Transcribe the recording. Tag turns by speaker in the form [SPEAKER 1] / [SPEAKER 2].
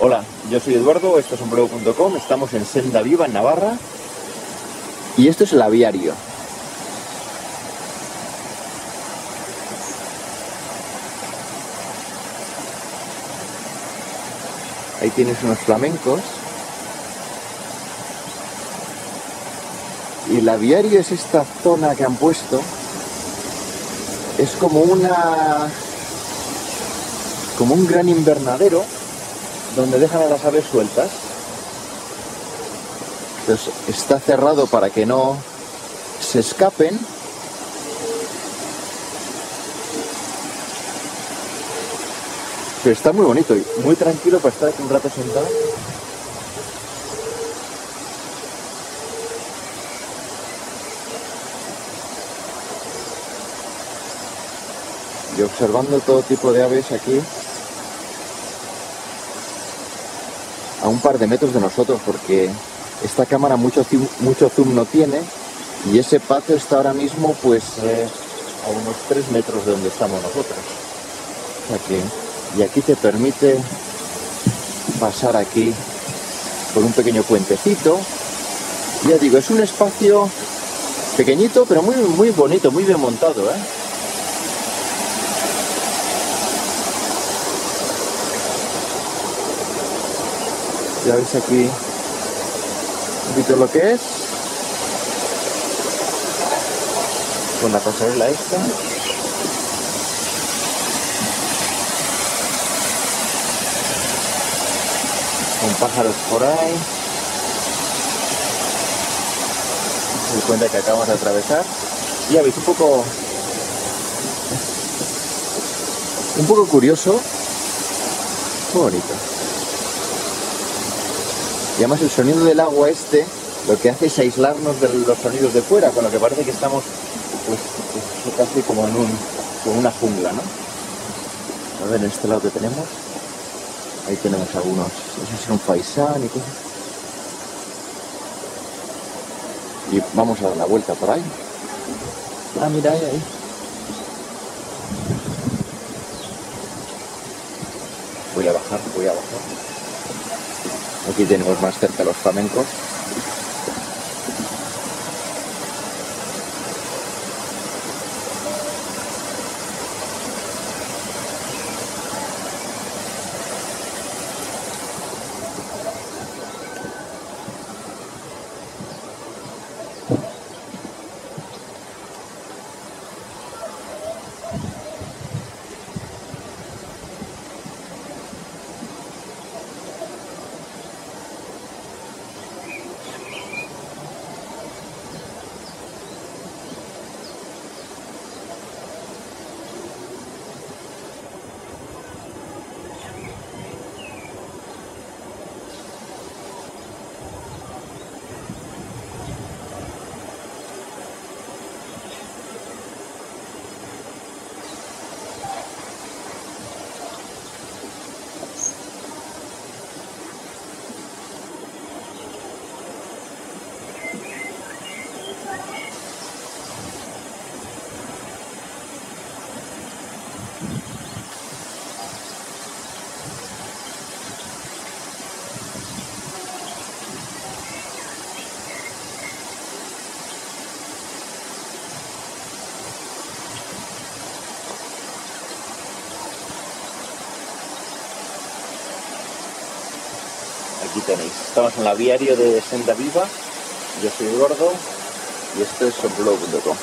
[SPEAKER 1] Hola, yo soy Eduardo, esto es blog.com, estamos en Senda Viva, en Navarra, y esto es el aviario. Ahí tienes unos flamencos. Y el aviario es esta zona que han puesto. Es como una. como un gran invernadero donde dejan a las aves sueltas. Entonces está cerrado para que no se escapen. Pero está muy bonito y muy tranquilo para estar aquí un rato sentado. Y observando todo tipo de aves aquí. A un par de metros de nosotros porque esta cámara mucho mucho zoom no tiene y ese pato está ahora mismo pues eh, a unos 3 metros de donde estamos nosotros. Y aquí te permite pasar aquí por un pequeño puentecito. Ya digo, es un espacio pequeñito pero muy, muy bonito, muy bien montado. ¿eh? Ya veis aquí un poquito lo que es. Con la pasarela esta. Con pájaros por ahí. Se cuenta que acabamos de atravesar. Ya veis, un poco. Un poco curioso. Bonito. Y además el sonido del agua este lo que hace es aislarnos de los sonidos de fuera, con lo que parece que estamos pues, pues casi como en, un, como una jungla, ¿no? A ver, en este lado que tenemos, ahí tenemos algunos, si son faisán y cosas. Y vamos a dar la vuelta por ahí. Ah, mira, ahí, ahí. Voy a bajar, voy a bajar. Aquí tenemos más cerca los flamencos. Estamos en la viario de Senda Viva. Yo soy Gordo y esto es blog.com.